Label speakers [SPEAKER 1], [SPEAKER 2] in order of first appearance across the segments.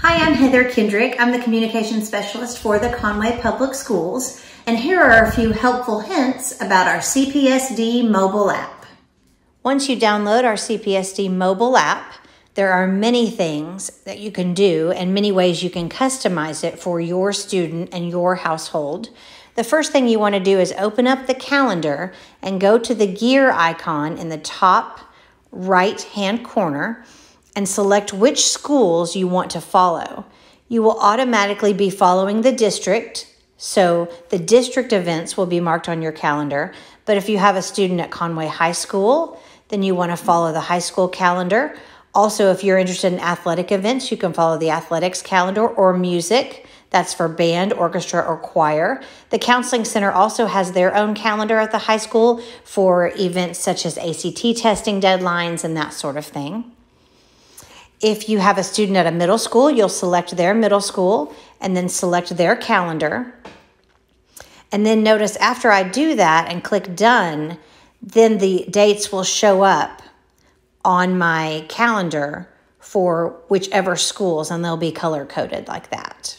[SPEAKER 1] Hi, I'm Heather Kendrick. I'm the communication specialist for the Conway Public Schools, and here are a few helpful hints about our CPSD mobile app. Once you download our CPSD mobile app, there are many things that you can do and many ways you can customize it for your student and your household. The first thing you want to do is open up the calendar and go to the gear icon in the top right hand corner and select which schools you want to follow. You will automatically be following the district, so the district events will be marked on your calendar. But if you have a student at Conway High School, then you want to follow the high school calendar. Also, if you're interested in athletic events, you can follow the athletics calendar or music. That's for band, orchestra, or choir. The Counseling Center also has their own calendar at the high school for events such as ACT testing deadlines and that sort of thing. If you have a student at a middle school, you'll select their middle school and then select their calendar. And then notice after I do that and click done, then the dates will show up on my calendar for whichever schools and they'll be color coded like that.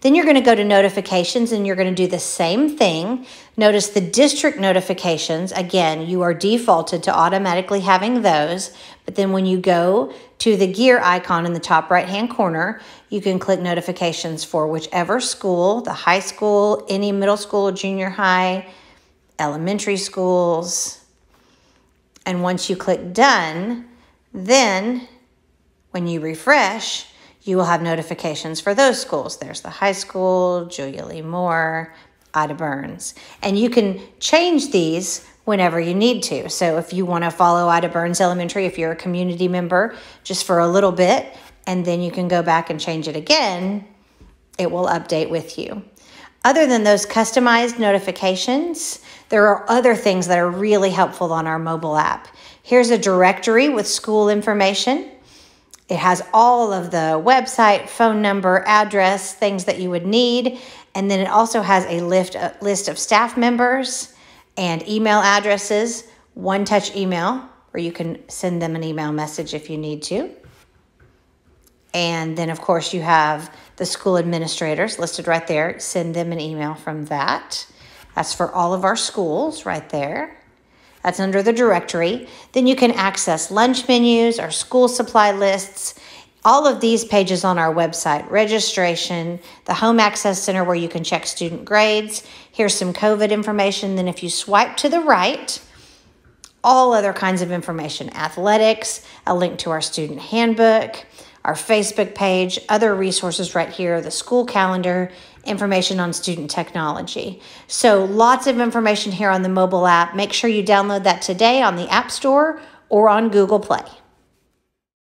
[SPEAKER 1] Then you're going to go to notifications and you're going to do the same thing. Notice the district notifications. Again, you are defaulted to automatically having those. But then when you go to the gear icon in the top right hand corner, you can click notifications for whichever school, the high school, any middle school, junior high, elementary schools. And once you click done, then when you refresh, you will have notifications for those schools. There's the high school, Julia Lee Moore, Ida Burns. And you can change these whenever you need to. So if you want to follow Ida Burns Elementary, if you're a community member, just for a little bit, and then you can go back and change it again, it will update with you. Other than those customized notifications, there are other things that are really helpful on our mobile app. Here's a directory with school information. It has all of the website, phone number, address, things that you would need. And then it also has a list, list of staff members and email addresses, one touch email, where you can send them an email message if you need to. And then, of course, you have the school administrators listed right there. Send them an email from that. That's for all of our schools right there. That's under the directory. Then you can access lunch menus, our school supply lists, all of these pages on our website registration, the Home Access Center where you can check student grades. Here's some COVID information. Then, if you swipe to the right, all other kinds of information athletics, a link to our student handbook, our Facebook page, other resources right here, the school calendar, information on student technology. So, lots of information here on the mobile app. Make sure you download that today on the App Store or on Google Play.